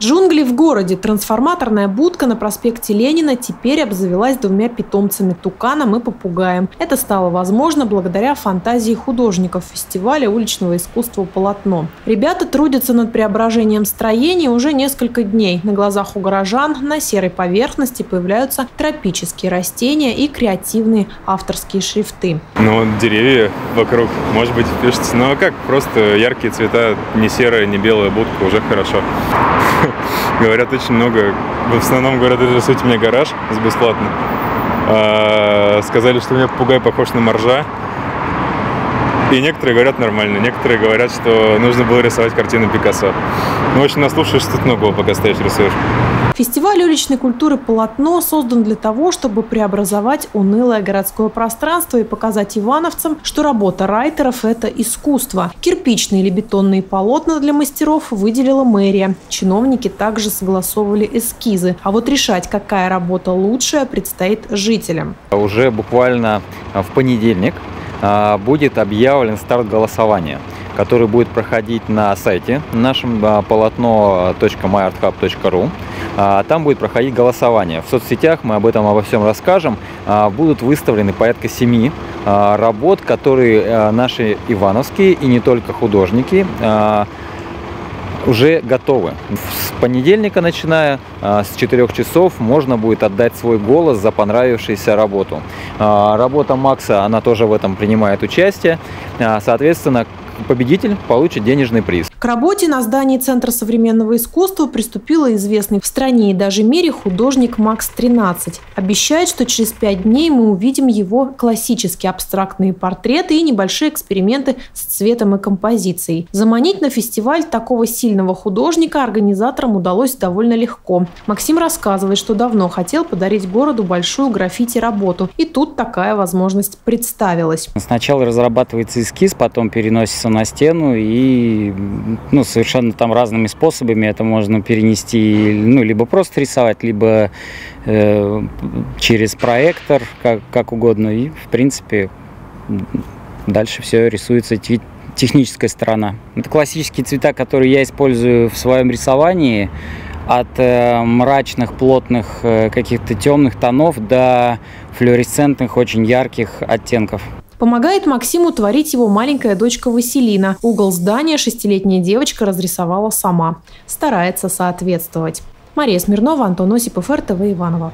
Джунгли в городе. Трансформаторная будка на проспекте Ленина теперь обзавелась двумя питомцами – туканом и попугаем. Это стало возможно благодаря фантазии художников фестиваля уличного искусства «Полотно». Ребята трудятся над преображением строения уже несколько дней. На глазах у горожан на серой поверхности появляются тропические растения и креативные авторские шрифты. Ну, деревья вокруг, может быть, пишется. Ну, а как? Просто яркие цвета, не серая, не белая будка, уже хорошо. Говорят очень много. В основном говорят, рисуйте мне гараж за бесплатно. А, сказали, что у меня попугай похож на моржа. И некоторые говорят нормально, некоторые говорят, что нужно было рисовать картину Пикассо. Ну, очень наслушаешься тут многого, пока стоишь рисуешь. Фестиваль уличной культуры «Полотно» создан для того, чтобы преобразовать унылое городское пространство и показать ивановцам, что работа райтеров – это искусство. Кирпичные или бетонные полотна для мастеров выделила мэрия. Чиновники также согласовывали эскизы. А вот решать, какая работа лучшая, предстоит жителям. Уже буквально в понедельник будет объявлен старт голосования который будет проходить на сайте нашем а, полотно.myarthub.ru. А, там будет проходить голосование. В соцсетях мы об этом обо всем расскажем. А, будут выставлены порядка семи работ, которые наши ивановские и не только художники уже готовы. С понедельника начиная, с 4 часов, можно будет отдать свой голос за понравившуюся работу. Работа Макса, она тоже в этом принимает участие. Соответственно, победитель получит денежный приз. К работе на здании Центра современного искусства приступила известный в стране и даже мире художник Макс 13. Обещает, что через пять дней мы увидим его классические абстрактные портреты и небольшие эксперименты с цветом и композицией. Заманить на фестиваль такого сильного художника организаторам удалось довольно легко. Максим рассказывает, что давно хотел подарить городу большую граффити-работу. И тут такая возможность представилась. Сначала разрабатывается эскиз, потом переносится на стену и ну, совершенно там разными способами это можно перенести, ну, либо просто рисовать, либо э, через проектор, как, как угодно. И, в принципе, дальше все рисуется техническая сторона. Это классические цвета, которые я использую в своем рисовании от э, мрачных, плотных, э, каких-то темных тонов до флуоресцентных, очень ярких оттенков. Помогает Максиму творить его маленькая дочка Василина. Угол здания шестилетняя девочка разрисовала сама. Старается соответствовать. Мария Смирнова, Антон Осипов, РТВ Иванова.